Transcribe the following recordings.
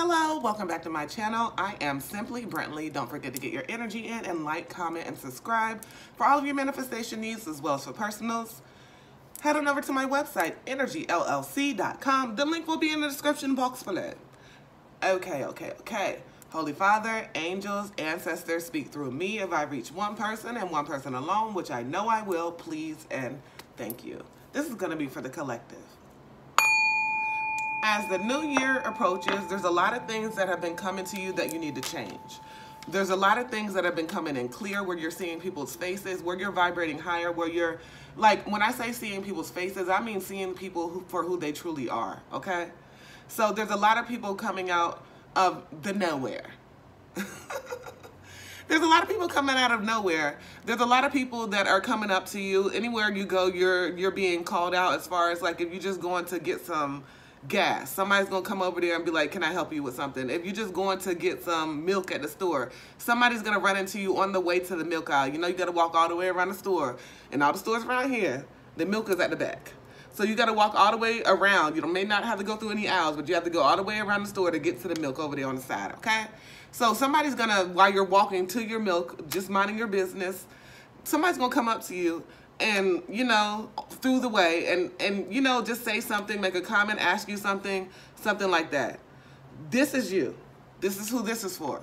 Hello, welcome back to my channel. I am Simply Breantly. Don't forget to get your energy in and like, comment, and subscribe for all of your manifestation needs as well as for personals. Head on over to my website, innergeellc.com. The link will be in the description box below. Okay, okay, okay. Holy Father, angels, ancestors, speak through me if I reach one person and one person alone, which I know I will. Please and thank you. This is going to be for the collective. As the new year approaches, there's a lot of things that have been coming to you that you need to change. There's a lot of things that have been coming in clear where you're seeing people's faces, where you're vibrating higher, where you're like when I say seeing people's faces, I mean seeing people who, for who they truly are, okay? So there's a lot of people coming out of the nowhere. there's a lot of people coming out of nowhere. There's a lot of people that are coming up to you. Anywhere you go, you're you're being called out as far as like if you're just going to get some gas. Somebody's gonna come over there and be like, can I help you with something? If you're just going to get some milk at the store, somebody's gonna run into you on the way to the milk aisle. You know you gotta walk all the way around the store. And all the stores around here, the milk is at the back. So you gotta walk all the way around. You may not have to go through any aisles, but you have to go all the way around the store to get to the milk over there on the side, okay? So somebody's gonna, while you're walking to your milk, just minding your business, somebody's gonna come up to you and you know through the way. And and you know just say something make a comment ask you something something like that. This is you. This is who this is for.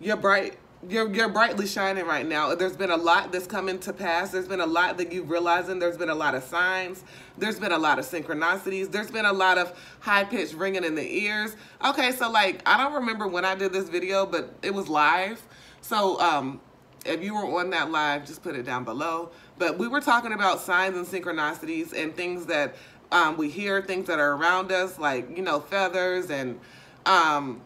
You're bright. You're you're brightly shining right now. There's been a lot that's coming to pass. There's been a lot that you're realizing there's been a lot of signs. There's been a lot of synchronicities. There's been a lot of high-pitched ringing in the ears. Okay so like i don't remember when i did this video but it was live. So um if you were on that live, just put it down below. But we were talking about signs and synchronicities and things that um, we hear, things that are around us, like, you know, feathers and, um,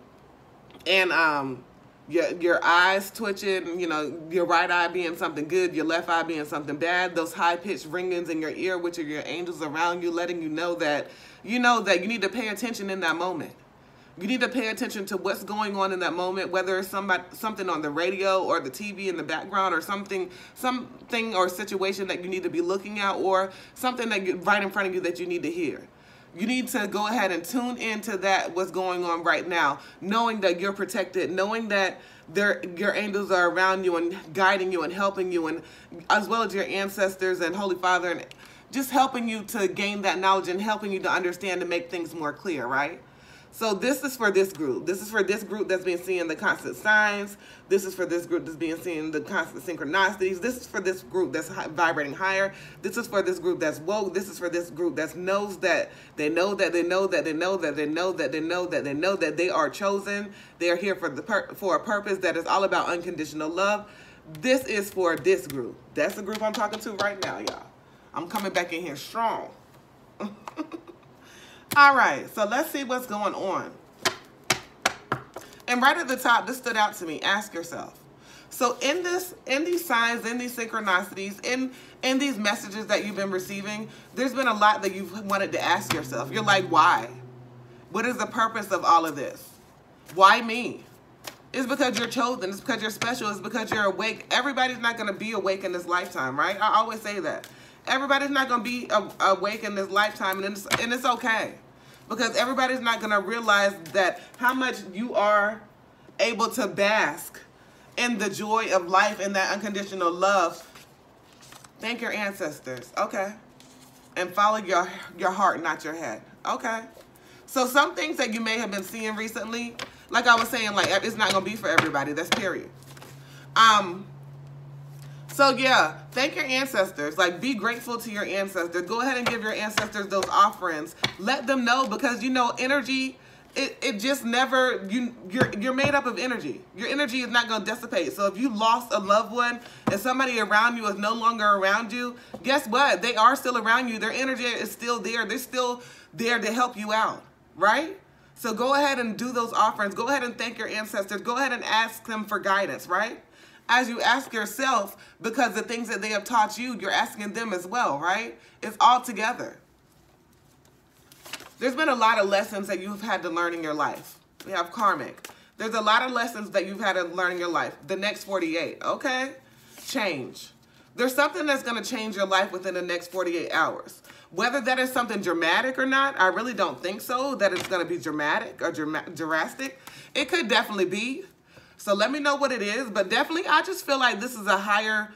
and, um, your, your eyes twitching, you know, your right eye being something good, your left eye being something bad, those high-pitched ringings in your ear, which are your angels around you, letting you know that, you know, that you need to pay attention in that moment. You need to pay attention to what's going on in that moment, whether it's somebody, something on the radio or the TV in the background or something, something or situation that you need to be looking at or something that you, right in front of you that you need to hear. You need to go ahead and tune into that, what's going on right now, knowing that you're protected, knowing that your angels are around you and guiding you and helping you, and as well as your ancestors and Holy Father, and just helping you to gain that knowledge and helping you to understand to make things more clear, right? So this is for this group. This is for this group that's been seeing the constant signs. This is for this group that's been seeing the constant synchronicities. This is for this group that's vibrating higher. This is for this group that's woke. This is for this group that knows that they know that they know that they know that they know that they know that they know that they are chosen. They are here for the for a purpose that is all about unconditional love. This is for this group. That's the group I'm talking to right now, y'all. I'm coming back in here strong. All right, so let's see what's going on. And right at the top, this stood out to me. Ask yourself. So in this, in these signs, in these synchronicities, in in these messages that you've been receiving, there's been a lot that you've wanted to ask yourself. You're like, why? What is the purpose of all of this? Why me? It's because you're chosen. It's because you're special. It's because you're awake. Everybody's not going to be awake in this lifetime, right? I always say that. Everybody's not going to be awake in this lifetime, and it's, and it's okay. Because everybody's not going to realize that how much you are able to bask in the joy of life and that unconditional love. Thank your ancestors. Okay. And follow your, your heart, not your head. Okay. So some things that you may have been seeing recently, like I was saying, like it's not going to be for everybody. That's period. Um, so yeah, thank your ancestors. Like be grateful to your ancestors. Go ahead and give your ancestors those offerings. Let them know because you know energy it, it just never you you're you're made up of energy. Your energy is not going to dissipate. So if you lost a loved one and somebody around you is no longer around you, guess what? They are still around you. Their energy is still there. They're still there to help you out, right? So go ahead and do those offerings. Go ahead and thank your ancestors. Go ahead and ask them for guidance, right? As you ask yourself because the things that they have taught you, you're asking them as well, right? It's all together. There's been a lot of lessons that you've had to learn in your life. We have karmic. There's a lot of lessons that you've had to learn in your life. The next 48, okay? Change. There's something that's going to change your life within the next 48 hours. Whether that is something dramatic or not, I really don't think so, that it's going to be dramatic or drastic. It could definitely be. So let me know what it is. But definitely, I just feel like this is a higher,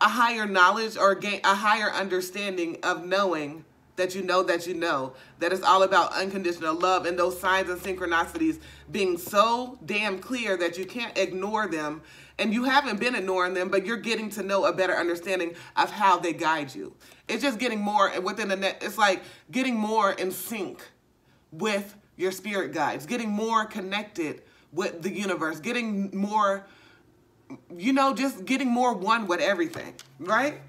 a higher knowledge or a higher understanding of knowing that you know that you know that it's all about unconditional love and those signs and synchronicities being so damn clear that you can't ignore them and you haven't been ignoring them but you're getting to know a better understanding of how they guide you it's just getting more within the net it's like getting more in sync with your spirit guides getting more connected with the universe getting more you know just getting more one with everything right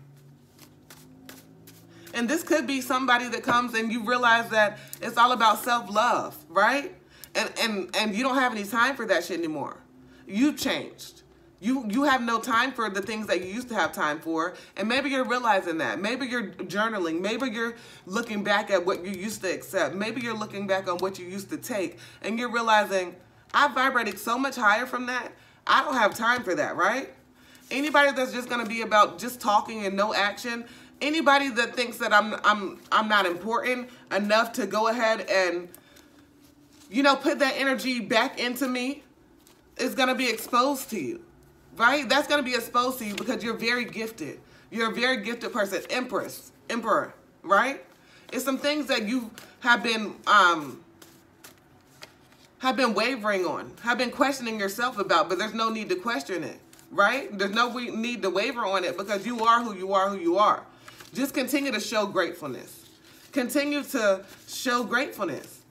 and this could be somebody that comes and you realize that it's all about self-love, right? And and and you don't have any time for that shit anymore. You've changed. You you have no time for the things that you used to have time for. And maybe you're realizing that. Maybe you're journaling. Maybe you're looking back at what you used to accept. Maybe you're looking back on what you used to take and you're realizing I vibrated so much higher from that. I don't have time for that, right? Anybody that's just going to be about just talking and no action, anybody that thinks that I'm I'm I'm not important enough to go ahead and you know put that energy back into me is going to be exposed to you. Right? That's going to be exposed to you because you're very gifted. You're a very gifted person, empress, emperor, right? It's some things that you have been um have been wavering on, have been questioning yourself about, but there's no need to question it, right? There's no need to waver on it because you are who you are, who you are. Just continue to show gratefulness. Continue to show gratefulness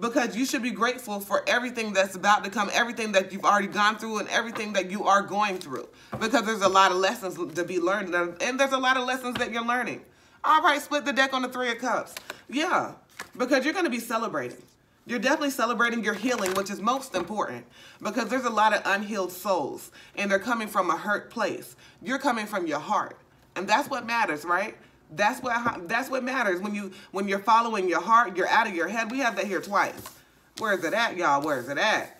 because you should be grateful for everything that's about to come, everything that you've already gone through, and everything that you are going through. Because there's a lot of lessons to be learned, and there's a lot of lessons that you're learning. All right, split the deck on the Three of Cups. Yeah, because you're going to be celebrating. You're definitely celebrating your healing, which is most important because there's a lot of unhealed souls and they're coming from a hurt place. You're coming from your heart. And that's what matters, right? That's what that's what matters when you when you're following your heart, you're out of your head. We have that here twice. Where is it at, y'all? Where is it at?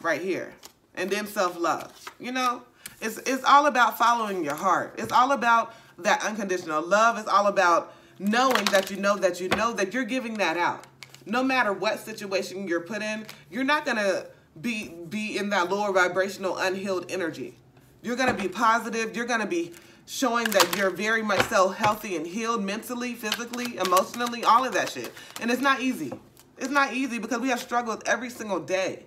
Right here. And then self-love. You know, it's it's all about following your heart. It's all about that unconditional love. It's all about knowing that you know that you know that you're giving that out. No matter what situation you're put in, you're not gonna be be in that lower vibrational unhealed energy. You're gonna be positive. You're gonna be showing that you're very much so healthy and healed mentally, physically, emotionally, all of that shit. And it's not easy. It's not easy because we have struggled every single day,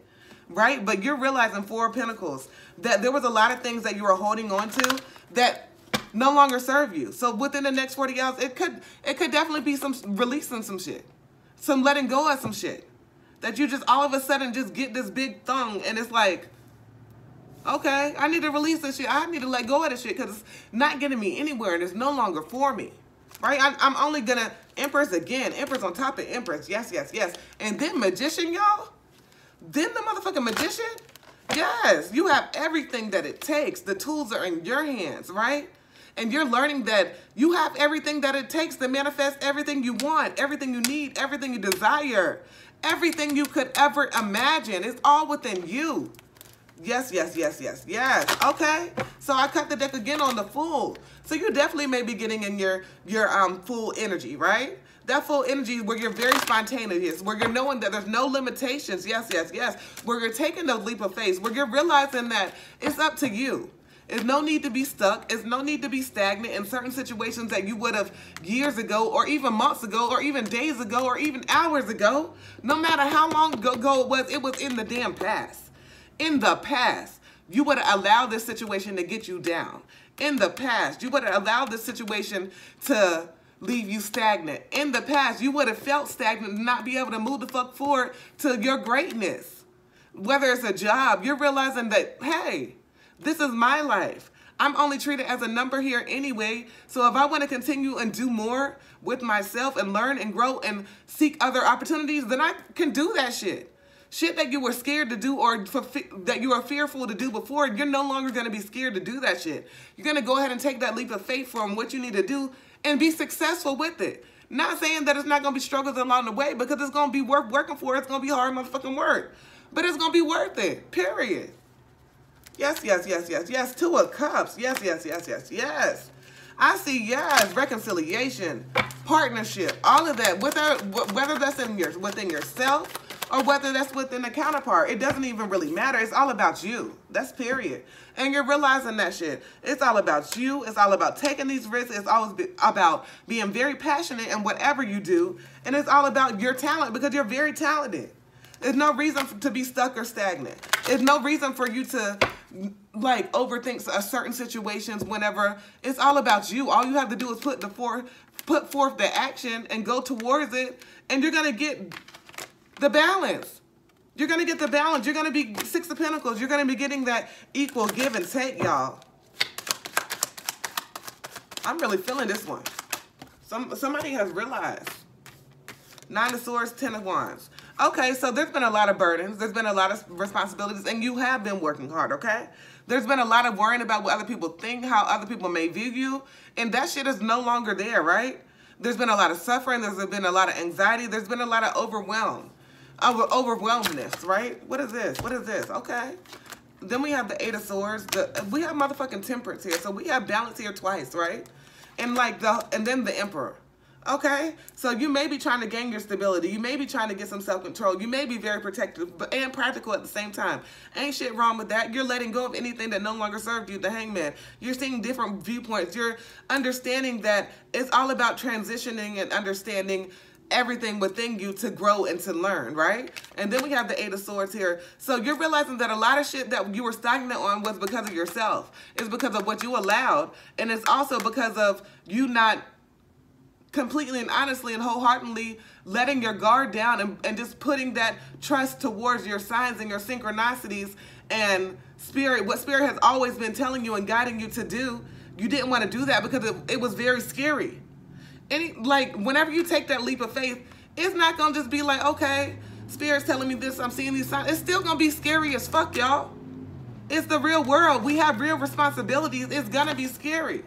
right? But you're realizing Four Pentacles that there was a lot of things that you were holding on to that no longer serve you. So within the next 40 hours, it could it could definitely be some releasing some shit, some letting go of some shit. That you just all of a sudden just get this big thong and it's like, Okay, I need to release this shit. I need to let go of this shit because it's not getting me anywhere and it's no longer for me. Right? I, am only gonna Empress again. Empress on top of Empress. Yes, yes, yes. And then Magician, y'all. Then the motherfucking Magician. Yes, you have everything that it takes. The tools are in your hands, right? And you're learning that you have everything that it takes to manifest everything you want, everything you need, everything you desire, everything you could ever imagine. It's all within you. Yes, yes, yes, yes, yes. Okay. So I cut the deck again on the Fool. So you definitely may be getting in your your um Fool energy, right? That Fool energy where you're very spontaneous, where you're knowing that there's no limitations. Yes, yes, yes. Where you're taking the leap of faith, where you're realizing that it's up to you. There's no need to be stuck. There's no need to be stagnant in certain situations that you would have years ago, or even months ago, or even days ago, or even hours ago. No matter how long ago it was, it was in the damn past in the past, you would have allowed this situation to get you down. In the past, you would have allowed this situation to leave you stagnant. In the past, you would have felt stagnant and not be able to move the fuck forward to your greatness. Whether it's a job, you're realizing that, hey, this is my life. I'm only treated as a number here anyway. So if I want to continue and do more with myself and learn and grow and seek other opportunities, then I can do that shit. Shit that you were scared to do or that you were fearful to do before, you're no longer going to be scared to do that shit. You're going to go ahead and take that leap of faith from what you need to do and be successful with it. Not saying that it's not going to be struggles along the way because it's going to be worth working for. It's going to be hard motherfucking work. But it's going to be worth it. Period. Yes, yes, yes, yes, yes. Two of cups. Yes, yes, yes, yes, yes. I see yes, reconciliation, partnership, all of that. Whether whether that's in your within yourself or whether that's within a counterpart, it doesn't even really matter. It's all about you. That's period. And you're realizing that shit. It's all about you. It's all about taking these risks. It's always be about being very passionate in whatever you do. And it's all about your talent because you're very talented. There's no reason to be stuck or stagnant. There's no reason for you to like overthinks a uh, certain situations whenever it's all about you. All you have to do is put the for put forth the action and go towards it and you're gonna get the balance. You're gonna get the balance. You're gonna be six of pentacles. You're gonna be getting that equal give and take, y'all. I'm really feeling this one. Some somebody has realized. Nine of Swords, Ten of Wands. Okay, so there's been a lot of burdens. There's been a lot of responsibilities, and you have been working hard, okay? There's been a lot of worrying about what other people think, how other people may view you, and that shit is no longer there, right? There's been a lot of suffering. There's been a lot of anxiety. There's been a lot of overwhelm, over overwhelmness, right? What is this? What is this? Okay. Then we have the Eight of Swords. The, we have motherfucking Temperance here, so we have balance here twice, right? And like the, and then the Emperor. Okay, so you may be trying to gain your stability. You may be trying to get some self-control. You may be very protective but and practical at the same time. Ain't shit wrong with that. You're letting go of anything that no longer served you, the hangman. You're seeing different viewpoints. You're understanding that it's all about transitioning and understanding everything within you to grow and to learn, right? And then we have the Eight of Swords here. So you're realizing that a lot of shit that you were stagnant on was because of yourself. It's because of what you allowed. And it's also because of you not completely and honestly and wholeheartedly letting your guard down and, and just putting that trust towards your signs and your synchronicities and spirit, what spirit has always been telling you and guiding you to do, you didn't want to do that because it, it was very scary. Any like whenever you take that leap of faith, it's not gonna just be like, okay, spirit's telling me this, I'm seeing these signs. It's still gonna be scary as fuck, y'all. It's the real world. We have real responsibilities. It's gonna be scary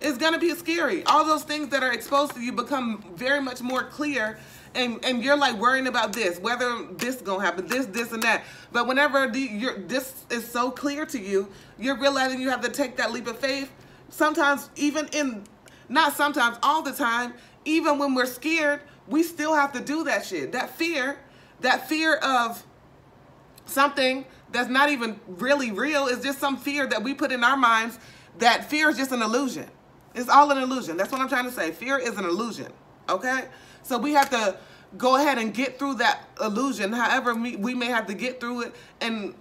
it's gonna be scary. All those things that are exposed to you become very much more clear and and you're like worrying about this, whether this is gonna happen, this, this, and that. But whenever the, this is so clear to you, you're realizing you have to take that leap of faith. Sometimes, even in, not sometimes, all the time, even when we're scared, we still have to do that shit. That fear, that fear of something that's not even really real is just some fear that we put in our minds. That fear is just an illusion. It's all an illusion. That's what I'm trying to say. Fear is an illusion. Okay? So we have to go ahead and get through that illusion, however we may have to get through it, and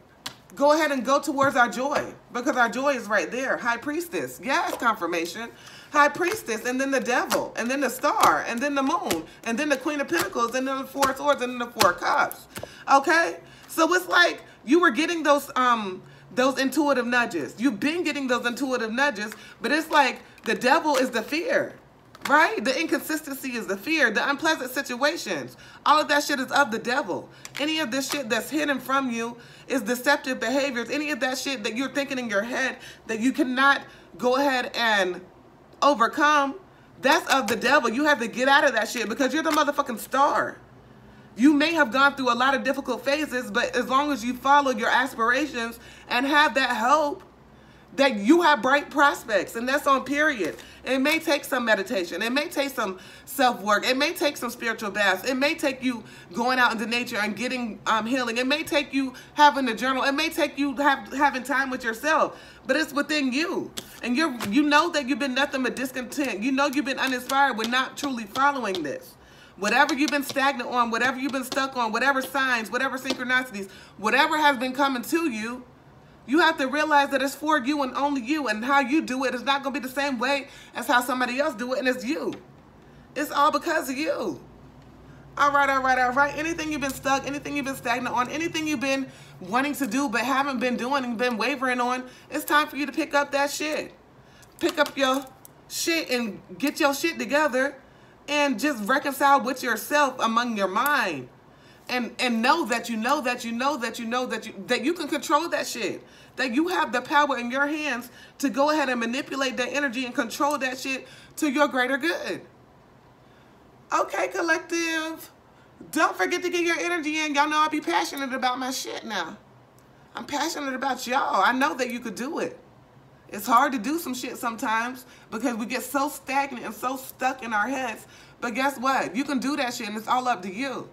go ahead and go towards our joy because our joy is right there. High priestess. Yes, confirmation. High priestess, and then the devil, and then the star, and then the moon, and then the queen of pentacles, and then the four swords, and then the four cups. Okay? So it's like you were getting those um those intuitive nudges. You've been getting those intuitive nudges, but it's like the devil is the fear, right? The inconsistency is the fear, the unpleasant situations. All of that shit is of the devil. Any of this shit that's hidden from you is deceptive behaviors. Any of that shit that you're thinking in your head that you cannot go ahead and overcome, that's of the devil. You have to get out of that shit because you're the motherfucking star. You may have gone through a lot of difficult phases, but as long as you follow your aspirations and have that hope, that you have bright prospects and that's on period. It may take some meditation. It may take some self-work. It may take some spiritual baths. It may take you going out into nature and getting um, healing. It may take you having a journal. It may take you have, having time with yourself. But it's within you. And you you know that you've been nothing but discontent. You know you've been uninspired with not truly following this. Whatever you've been stagnant on, whatever you've been stuck on, whatever signs, whatever synchronicities, whatever has been coming to you, you have to realize that it's for you and only you, and how you do it is not going to be the same way as how somebody else do it, and it's you. It's all because of you. All right, all right, all right. Anything you've been stuck, anything you've been stagnant on, anything you've been wanting to do but haven't been doing and been wavering on, it's time for you to pick up that shit. Pick up your shit and get your shit together and just reconcile with yourself among your mind. And and know that you know that you know that you know that you that you can control that shit. That you have the power in your hands to go ahead and manipulate that energy and control that shit to your greater good. Okay collective. Don't forget to get your energy in. Y'all know i'll be passionate about my shit now. I'm passionate about y'all. I know that you could do it It's hard to do some shit sometimes because we get so stagnant and so stuck in our heads. But guess what? You can do that shit and it's all up to you.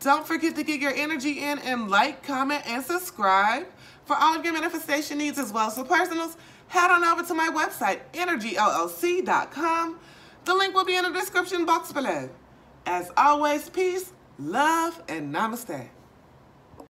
Don't forget to get your energy in and like, comment, and subscribe for all of your manifestation needs as well. So personals, head on over to my website, innergeellc.com. The link will be in the description box below. As always, peace, love, and namaste.